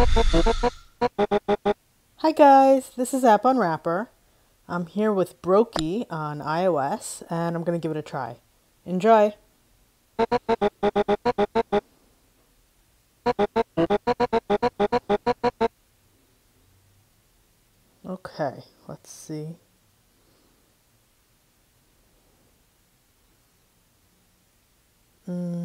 Hi guys, this is App Unwrapper. I'm here with Broki on iOS and I'm going to give it a try. Enjoy! Okay, let's see. Mm.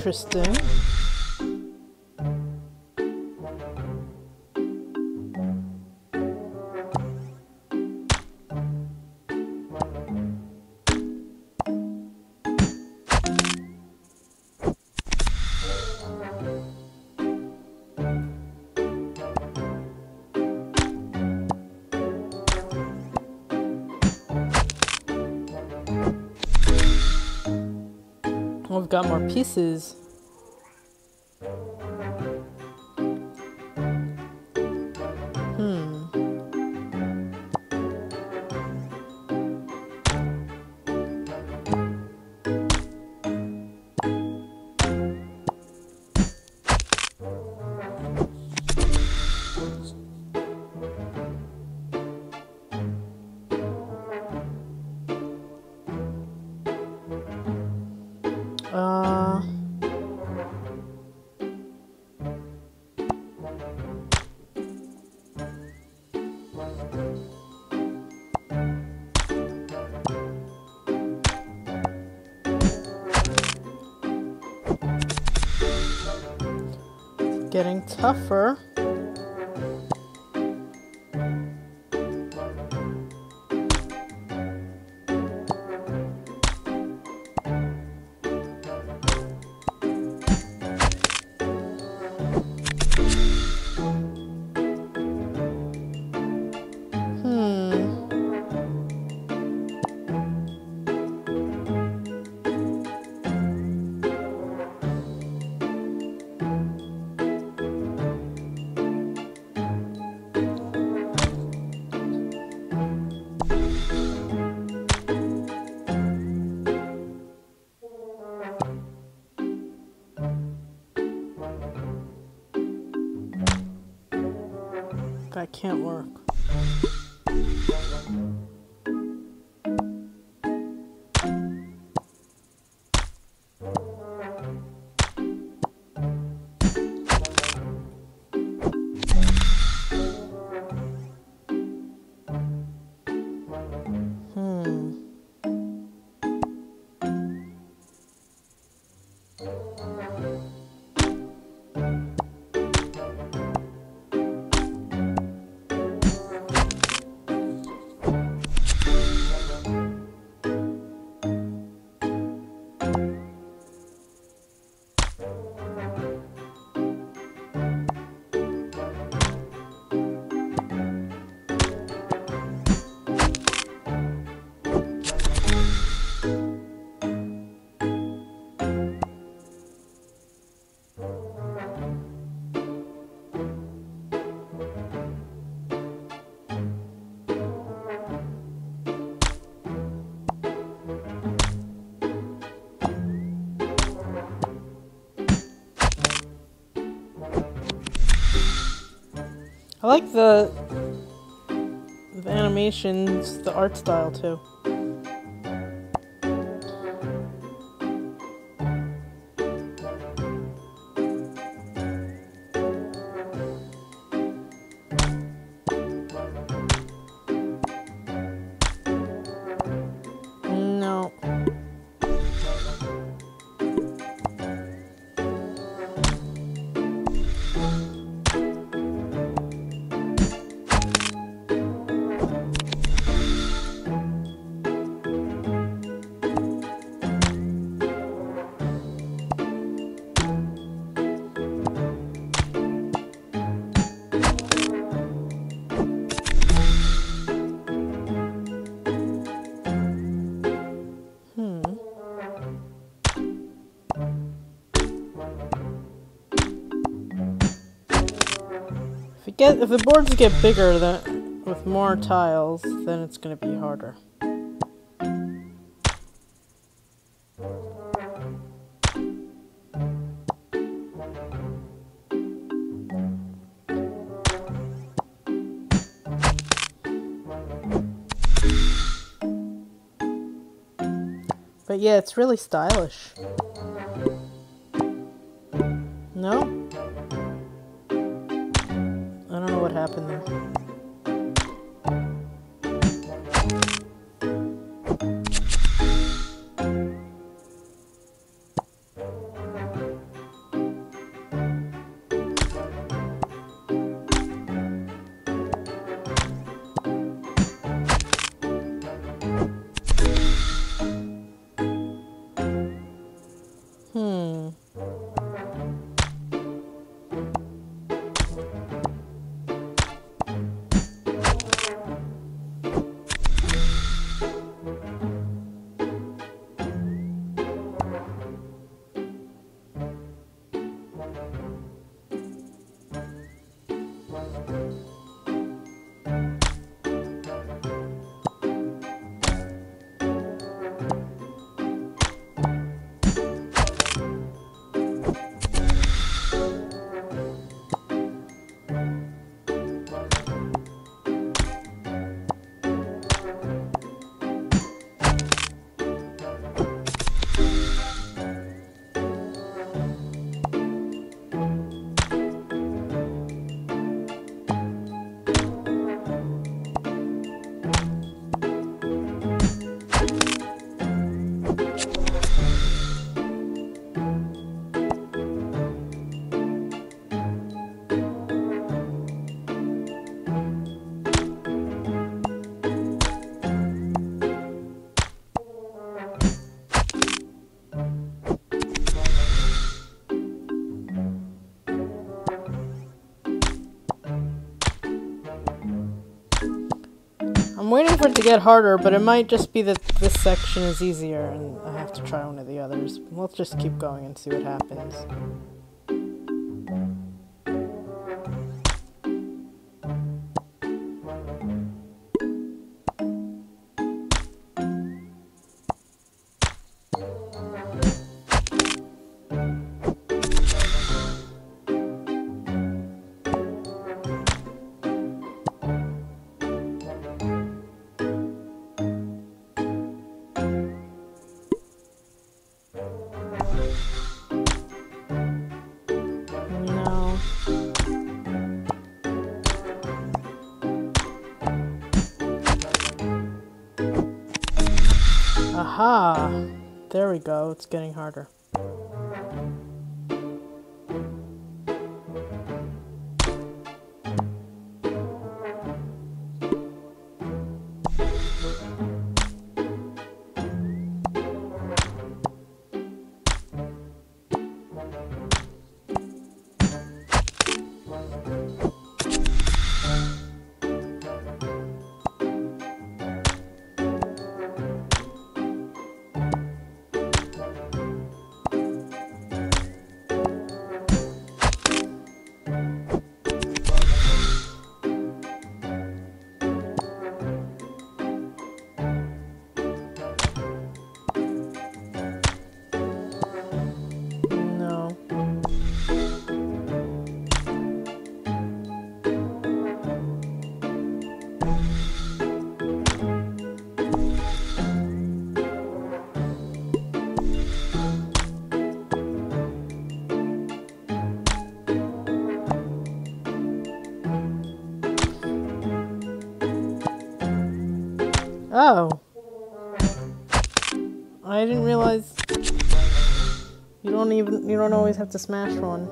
Interesting. Got more pieces. Getting tougher. Can't work. I like the the animations, the art style too. Get if the boards get bigger then with more tiles, then it's gonna be harder. But yeah, it's really stylish. Happened there. To get harder, but it might just be that this section is easier and I have to try one of the others. Let's just keep going and see what happens. Aha! There we go, it's getting harder. Oh. I didn't realize you don't even you don't always have to smash one.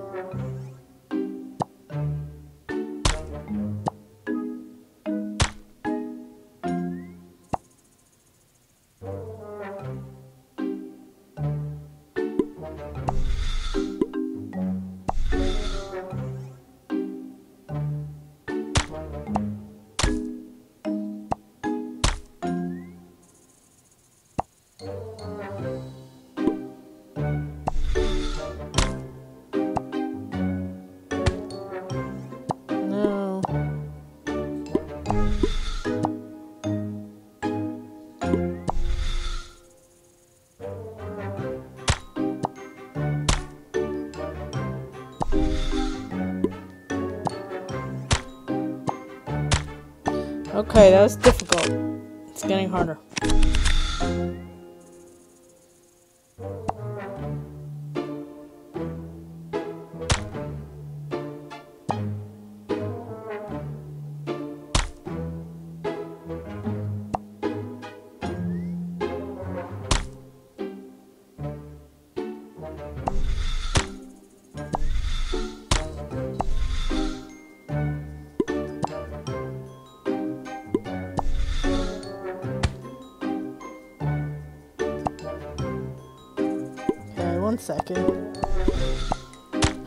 Okay, that was difficult. It's getting harder.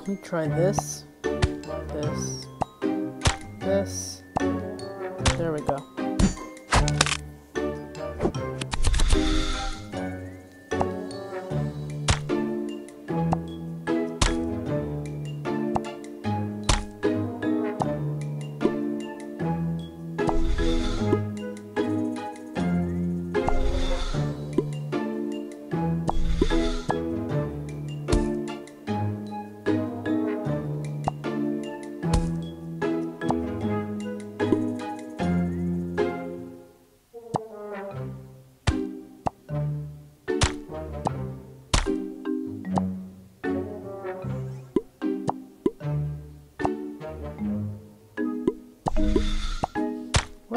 Me try this, this, this. There we go.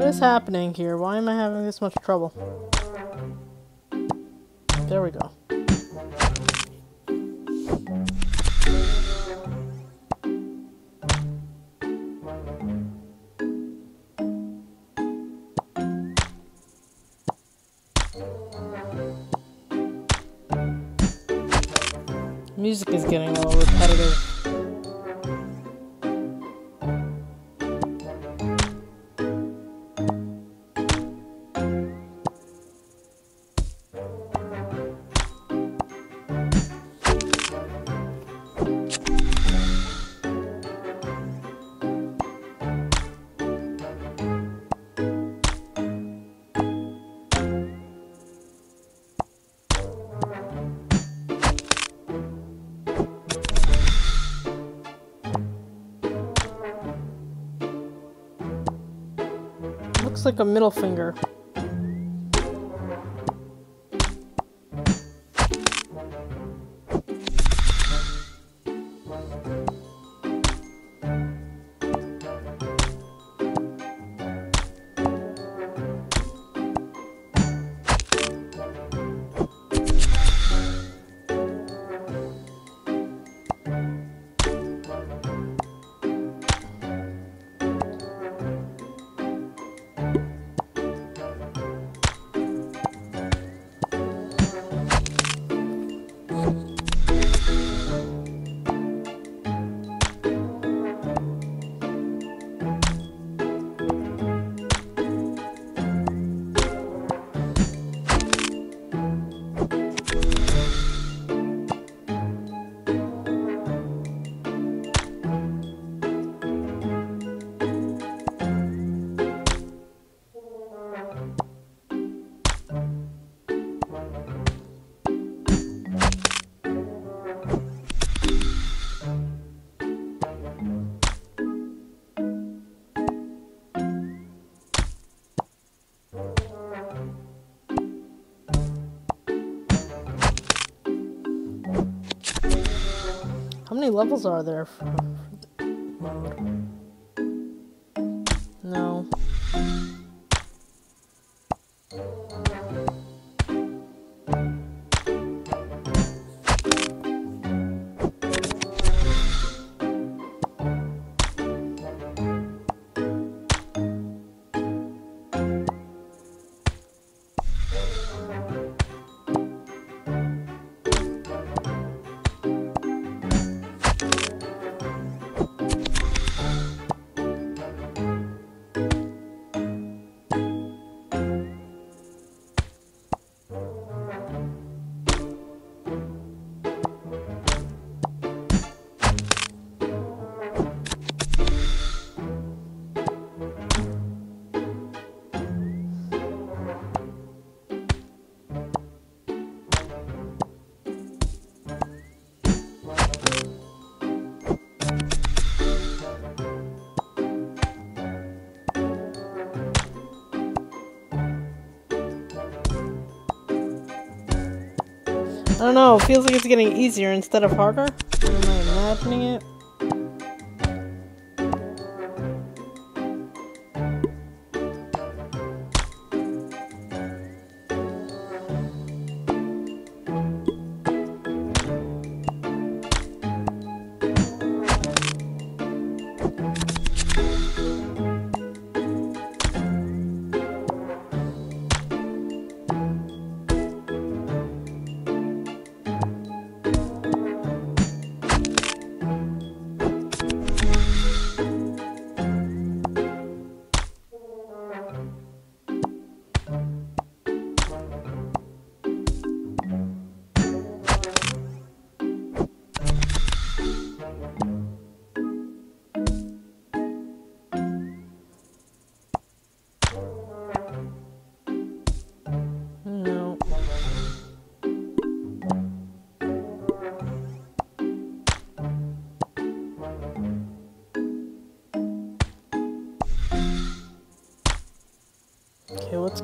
Is happening here? Why am I having this much trouble? There we go. Like a middle finger. How many levels are there I don't know, it feels like it's getting easier instead of harder. Am I imagining it?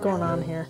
Going on here?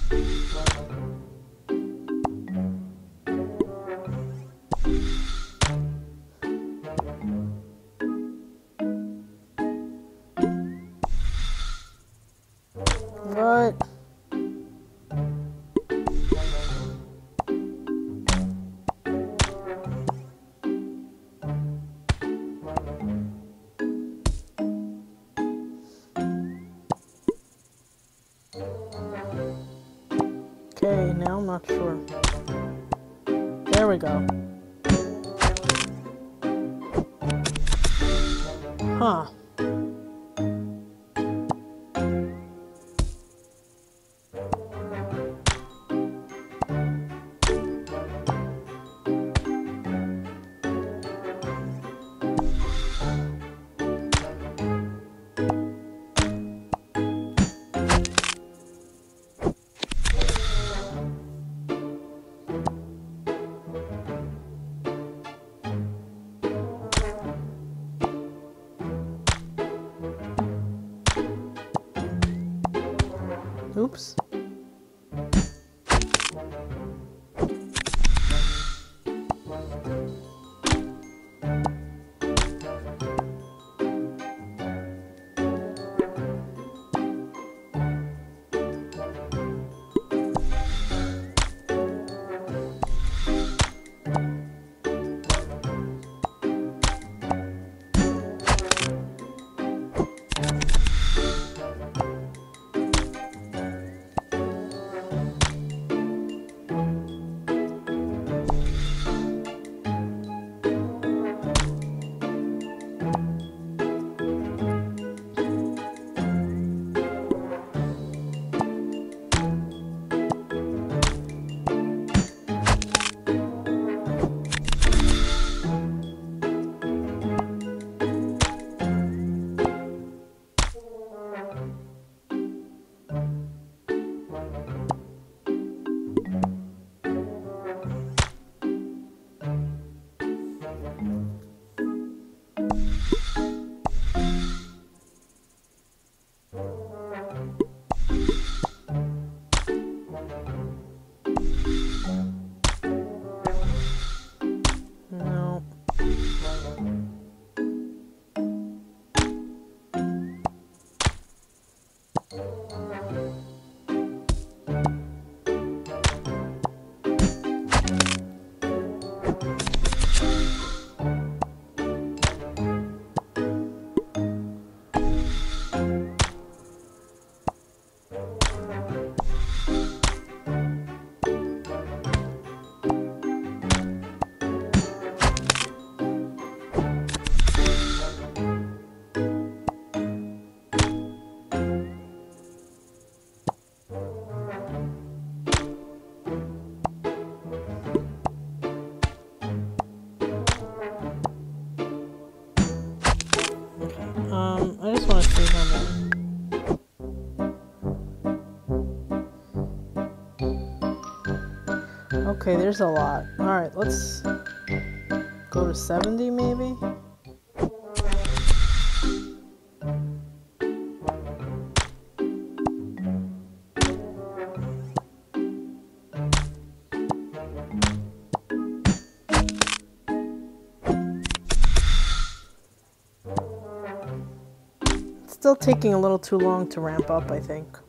There Okay, there's a lot. Alright, let's go to 70 maybe? still taking a little too long to ramp up, I think.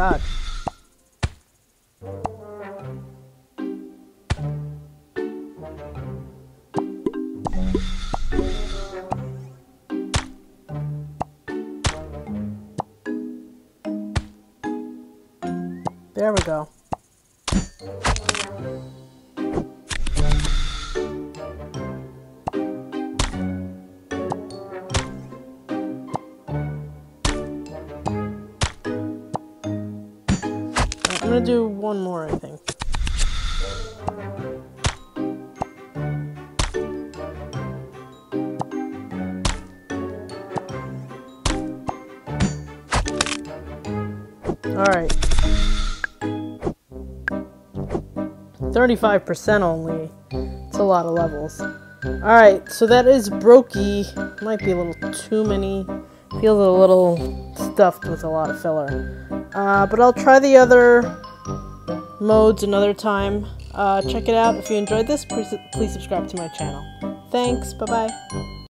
There we go. Gonna do one more, I think. Alright. 35% only. It's a lot of levels. Alright, so that is Broki. Might be a little too many. Feels a little stuffed with a lot of filler. Uh, but I'll try the other modes another time. Uh, check it out. If you enjoyed this, please, please subscribe to my channel. Thanks. Bye bye.